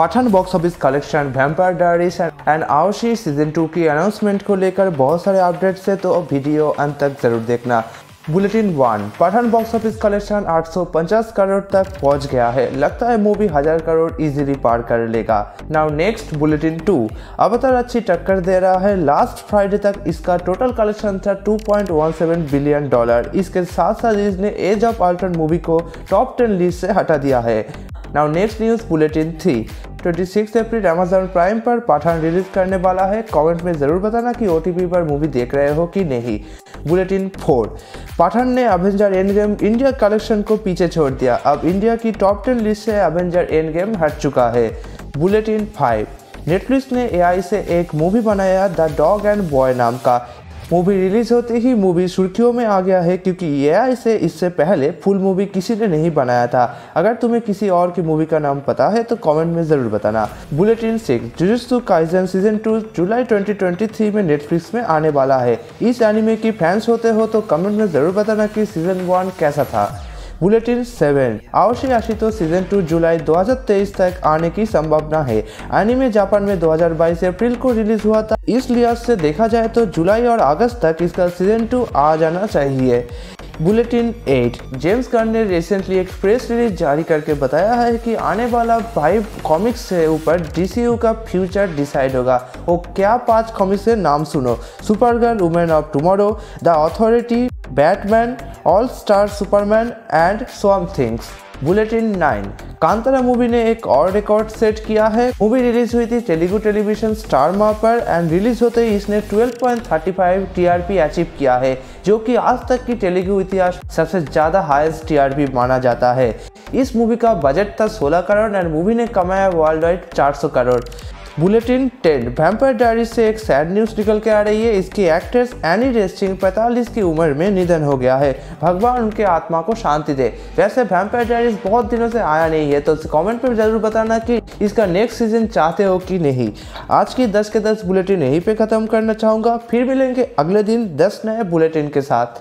Pathaan box office collection Vampire Diaries and Awashi season two की announcement को लेकर बहुत सारे अपडेट्स है तो वीडियो अंत तक ज़रूर देखना। Bulletin one Pathaan box office collection 850 crore तक पहुँच गया है। लगता है मूवी हज़ार करोड़ इजीली पार कर लेगा। नाउ नेक्स्ट बुलेटिन टू अवतार अच्छी टक्कर दे रहा है। लास्ट फ्राइडे तक इसका टोटल कलेक्शन था 2.17 बिलियन डॉलर इसके साथ साथ इसने एज ऑफ़ अल्ट्रन मूवी को टॉप टेन लिस्ट से हटा दिया है। Now next news bulletin three 26 April Amazon Prime पर पठान रिलीज़ करने वाला है। कमेंट में ज़रूर बताना कि ओ पर मूवी देख रहे हो कि नहीं। Bulletin four. पठान ने Avenger Endgame India collection को पीछे छोड़ दिया। अब इंडिया की टॉप टेन लिस्ट से अवेंजर एंड गेम हट चुका है। Bulletin five. नेटफ्लिक्स ने एआई से एक मूवी बनाया द डॉग एंड बॉय नाम का। मूवी रिलीज़ होते ही मूवी सुर्खियों में आ गया है, क्योंकि यह से इससे पहले फुल मूवी किसी ने नहीं बनाया था। अगर तुम्हें किसी और की मूवी का नाम पता है तो कमेंट में ज़रूर बताना। Bulletin six Jujutsu Kaisen season two July 2023 में नेटफ्लिक्स में आने वाला है। इस एनिमे की फैंस होते हो तो कमेंट में ज़रूर बताना की सीज़न वन कैसा था। Bulletin seven. अवश्य आशितो सीज़न टू जुलाई 2023 तक आने की संभावना है। एनिमे जापान में 2022 अप्रैल को रिलीज़ हुआ था। इस लिहाज से देखा जाए तो जुलाई और अगस्त तक इसका सीज़न टू आ जाना चाहिए। बुलेटिन 8 जेम्स गन ने रिसेंटली एक प्रेस रिलीज़ जारी करके बताया है कि आने वाला फाइव कॉमिक्स से ऊपर डीसीयू का फ्यूचर डिसाइड होगा। वो क्या पाँच कॉमिक्स से नाम सुनो? Super Supergirl Woman of Tomorrow the Authority Batman All Star Superman and some things bulletin nine Kantara movie ने एक और रिकॉर्ड सेट किया है। मूवी रिलीज़ हुई थी तेलुगु टेलीविज़न स्टार मा पर एंड रिलीज़ होते ही इसने 12.35 टीआरपी अचीव किया है, जो कि आज तक की तेलुगु इतिहास सबसे ज़्यादा हाईएस्ट टीआरपी माना जाता है। इस मूवी का बजट था 16 करोड़ एंड मूवी ने कमाया worldwide 400 crore. Bulletin ten Vampire Diary से एक सैड न्यूज़ निकल के आ रही है। इसकी एक्ट्रेस एनी रेस्टिंग 45 की उम्र में निधन हो गया है। भगवान उनके आत्मा को शांति दे। वैसे वैम्पायर डायरीज बहुत दिनों से आया नहीं है तो कमेंट में ज़रूर बताना कि इसका नेक्स्ट सीज़न चाहते हो कि नहीं। आज की 10 के 10 बुलेटिन यहीं पर खत्म करना चाहूँगा। फिर मिलेंगे अगले दिन 10 नए बुलेटिन के साथ।